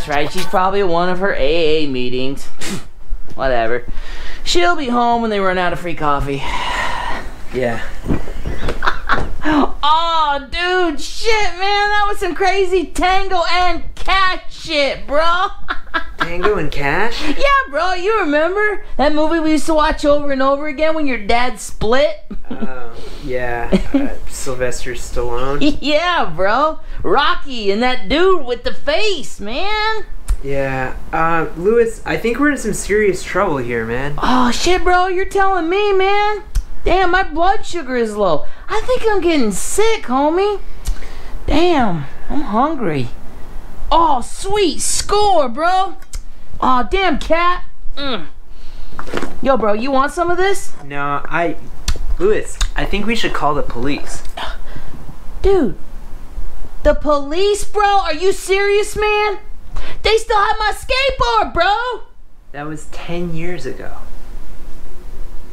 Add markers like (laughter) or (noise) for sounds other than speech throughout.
that's right. She's probably at one of her AA meetings. (sighs) Whatever. She'll be home when they run out of free coffee. (sighs) Yeah. (laughs) Oh, dude, shit, man, that was some crazy Tango and Cash shit, bro. (laughs) Tango and Cash? yeah, bro, you remember that movie we used to watch over and over again when your dad split? Oh, yeah. Uh, Sylvester Stallone. (laughs) yeah, bro, Rocky and that dude with the face, man. Yeah. Uh, Lewis, I think we're in some serious trouble here, man. Oh shit, bro, you're telling me, man. Damn, my blood sugar is low. I think I'm getting sick, homie. Damn, I'm hungry. Oh, sweet score, bro. Oh, damn, cat. Mm. Yo, bro, you want some of this? No, I. Lewis, I think we should call the police. (sighs) Dude, the police, bro? Are you serious, man? They still have my skateboard, bro. That was 10 years ago.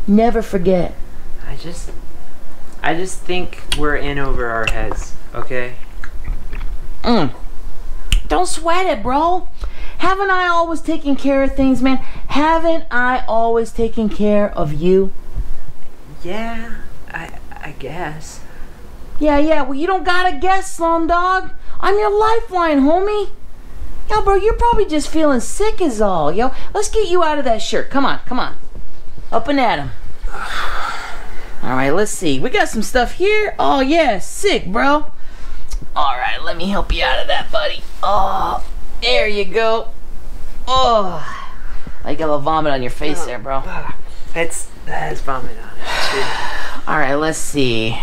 Never forget. I just. I just think we're in over our heads, okay? Mm. Don't sweat it, bro. Haven't I always taken care of things, man? Haven't I always taken care of you? Yeah, I I guess. Yeah, yeah. Well, you don't gotta guess, slum dog. I'm your lifeline, homie. Yo, bro, you're probably just feeling sick as all. Yo, let's get you out of that shirt. Come on, come on. Up and at him. (sighs) All right, let's see. We got some stuff here. Oh, yeah, sick, bro. All right, let me help you out of that, buddy. Oh, there you go. Oh, I got a little vomit on your face there, bro. Ah, that's that's vomit on it (sighs) All right, let's see.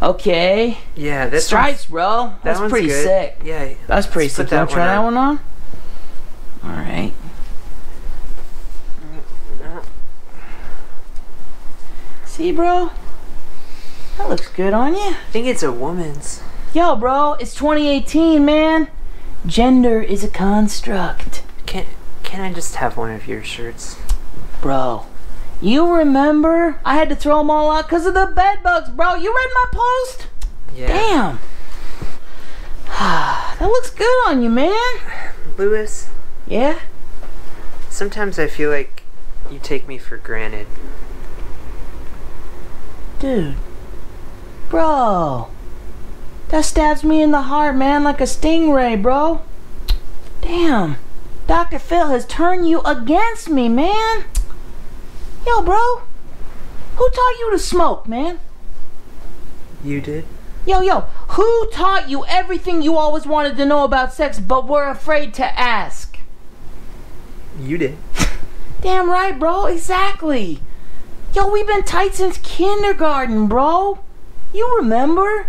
Okay. Yeah, that's stripes, bro. That That's pretty good. sick. Yeah. That's pretty sick. put You wanna that try that one on? All right. See, bro? That looks good on you. I think it's a woman's. Yo, bro, it's 2018, man. Gender is a construct. Can can I just have one of your shirts? Bro, you remember I had to throw them all out because of the bed bugs, bro. You read my post? Yeah. Damn. (sighs) that looks good on you, man. Lewis, Yeah? sometimes I feel like you take me for granted. Dude. Bro. That stabs me in the heart, man, like a stingray, bro. Damn. Dr. Phil has turned you against me, man. Yo, bro. Who taught you to smoke, man? You did? Yo, yo. Who taught you everything you always wanted to know about sex but were afraid to ask? You did. (laughs) Damn right, bro. Exactly. Yo, we've been tight since kindergarten, bro. You remember?